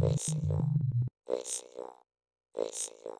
为使用，为使用，为使用。